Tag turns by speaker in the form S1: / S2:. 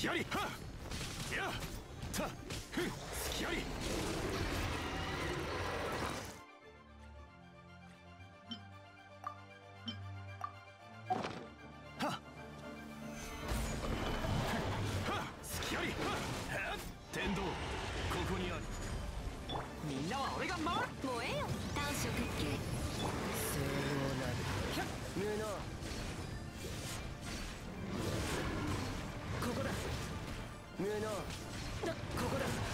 S1: 隙ありはっやったふん隙ありはっはっ隙ありはっはっ天道ここにあるみんなは俺が守る。
S2: 燃えよ。短所決定
S3: 聖能なる。無能無能。だここだ。